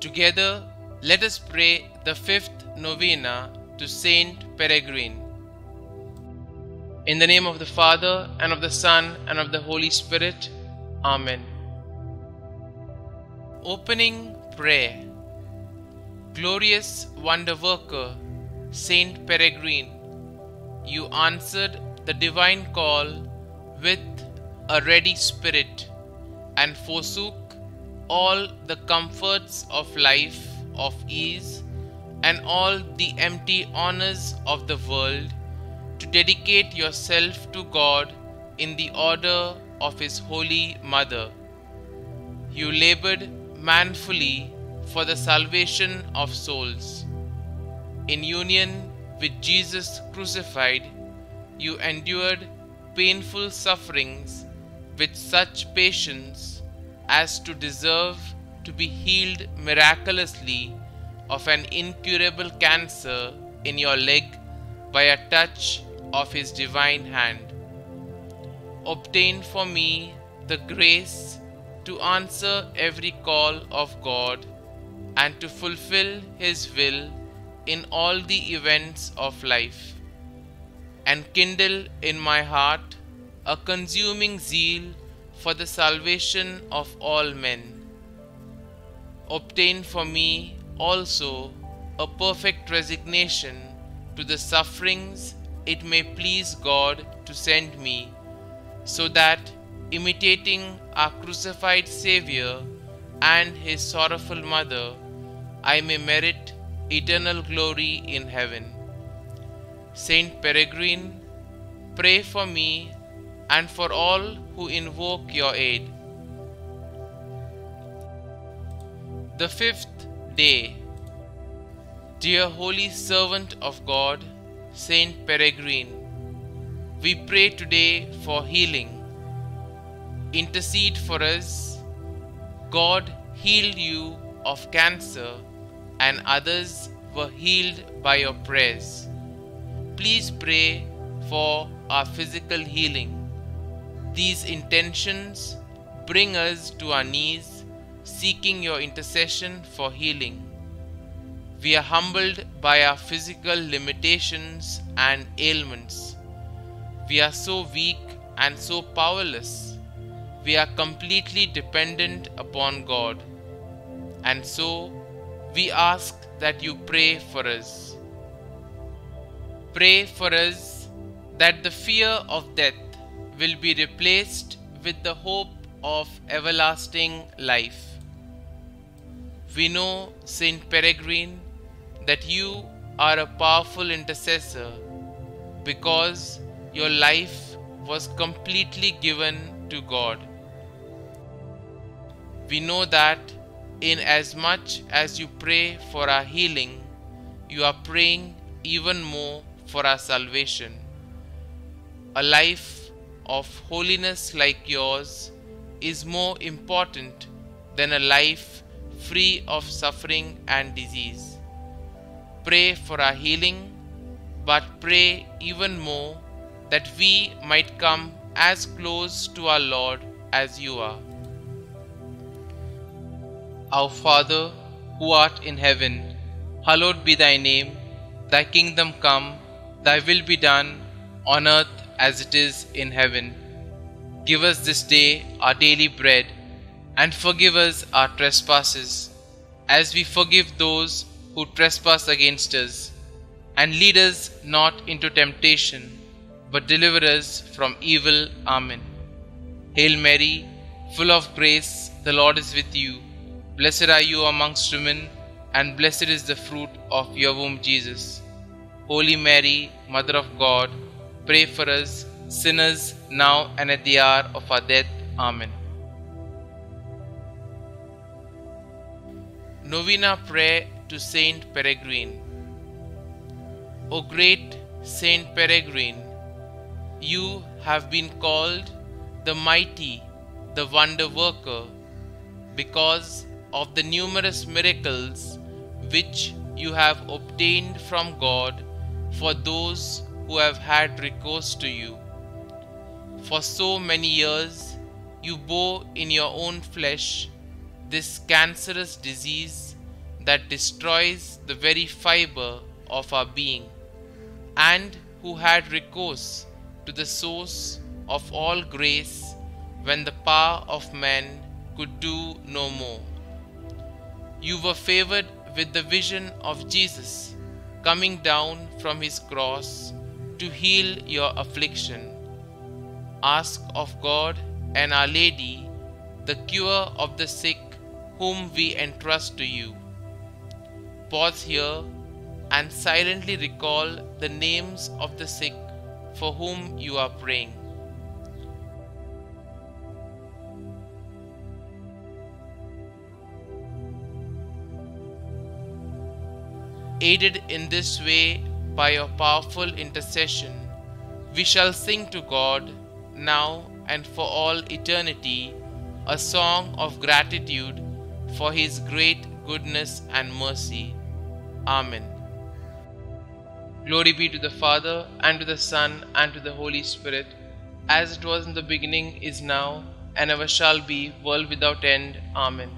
Together, let us pray the fifth novena to Saint Peregrine. In the name of the Father, and of the Son, and of the Holy Spirit. Amen. Opening Prayer Glorious Wonder Worker, Saint Peregrine, you answered the divine call with a ready spirit and forsook all the comforts of life of ease and all the empty honors of the world to dedicate yourself to God in the order of His Holy Mother. You labored manfully for the salvation of souls. In union with Jesus crucified, you endured painful sufferings with such patience as to deserve to be healed miraculously of an incurable cancer in your leg by a touch of His divine hand. Obtain for me the grace to answer every call of God and to fulfill His will in all the events of life, and kindle in my heart a consuming zeal for the salvation of all men. Obtain for me also a perfect resignation to the sufferings it may please God to send me, so that, imitating our crucified Saviour and His sorrowful Mother, I may merit eternal glory in heaven. Saint Peregrine, pray for me and for all who invoke your aid. The fifth day. Dear holy servant of God, Saint Peregrine, we pray today for healing. Intercede for us. God healed you of cancer, and others were healed by your prayers. Please pray for our physical healing. These intentions bring us to our knees, seeking your intercession for healing. We are humbled by our physical limitations and ailments. We are so weak and so powerless. We are completely dependent upon God. And so, we ask that you pray for us. Pray for us that the fear of death will be replaced with the hope of everlasting life. We know, Saint Peregrine, that you are a powerful intercessor because your life was completely given to God. We know that in as much as you pray for our healing, you are praying even more for our salvation. A life of holiness like yours is more important than a life free of suffering and disease. Pray for our healing, but pray even more that we might come as close to our Lord as you are. Our Father, who art in heaven, hallowed be thy name. Thy kingdom come, thy will be done, on earth as it is in heaven. Give us this day our daily bread, and forgive us our trespasses, as we forgive those who trespass against us. And lead us not into temptation, but deliver us from evil. Amen. Hail Mary, full of grace, the Lord is with you. Blessed are you amongst women, and blessed is the fruit of your womb, Jesus. Holy Mary, Mother of God, pray for us sinners now and at the hour of our death. Amen. Novena Prayer to Saint Peregrine. O great Saint Peregrine, you have been called the mighty, the wonder worker, because of the numerous miracles which you have obtained from God for those who have had recourse to you. For so many years you bore in your own flesh this cancerous disease that destroys the very fiber of our being, and who had recourse to the source of all grace when the power of man could do no more. You were favored with the vision of Jesus coming down from his cross to heal your affliction. Ask of God and Our Lady the cure of the sick whom we entrust to you. Pause here and silently recall the names of the sick for whom you are praying. Aided in this way by your powerful intercession, we shall sing to God now and for all eternity a song of gratitude for His great goodness and mercy. Amen. Glory be to the Father, and to the Son, and to the Holy Spirit, as it was in the beginning, is now, and ever shall be, world without end. Amen.